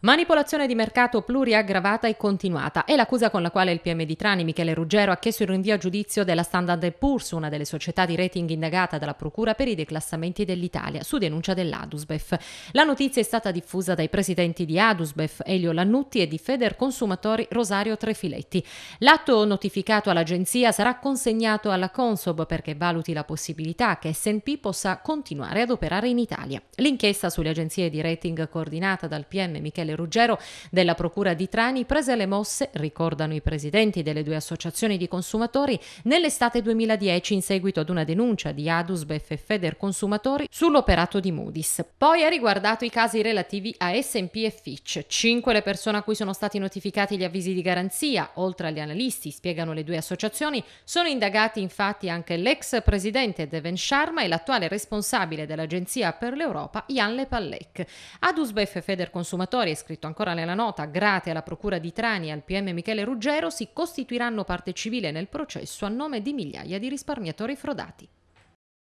Manipolazione di mercato pluriaggravata e continuata è l'accusa con la quale il PM di Trani, Michele Ruggero, ha chiesto il rinvio a giudizio della Standard Poor's, una delle società di rating indagata dalla Procura per i declassamenti dell'Italia, su denuncia dell'Adusbef. La notizia è stata diffusa dai presidenti di Adusbef, Elio Lannutti, e di Feder Consumatori Rosario Trefiletti. L'atto notificato all'agenzia sarà consegnato alla Consob perché valuti la possibilità che S&P possa continuare ad operare in Italia. L'inchiesta sulle agenzie di rating coordinata dal PM Michele Michele Ruggero della Procura di Trani prese le mosse, ricordano i presidenti delle due associazioni di consumatori, nell'estate 2010 in seguito ad una denuncia di Adusbef e Feder Consumatori sull'operato di Moody's. Poi ha riguardato i casi relativi a S&P e Fitch. Cinque le persone a cui sono stati notificati gli avvisi di garanzia, oltre agli analisti, spiegano le due associazioni, sono indagati infatti anche l'ex presidente Devin Sharma e l'attuale responsabile dell'Agenzia per l'Europa, Jan Lepallec. Adusbef e Feder Consumatori scritto ancora nella nota, grate alla Procura di Trani e al PM Michele Ruggero, si costituiranno parte civile nel processo a nome di migliaia di risparmiatori frodati.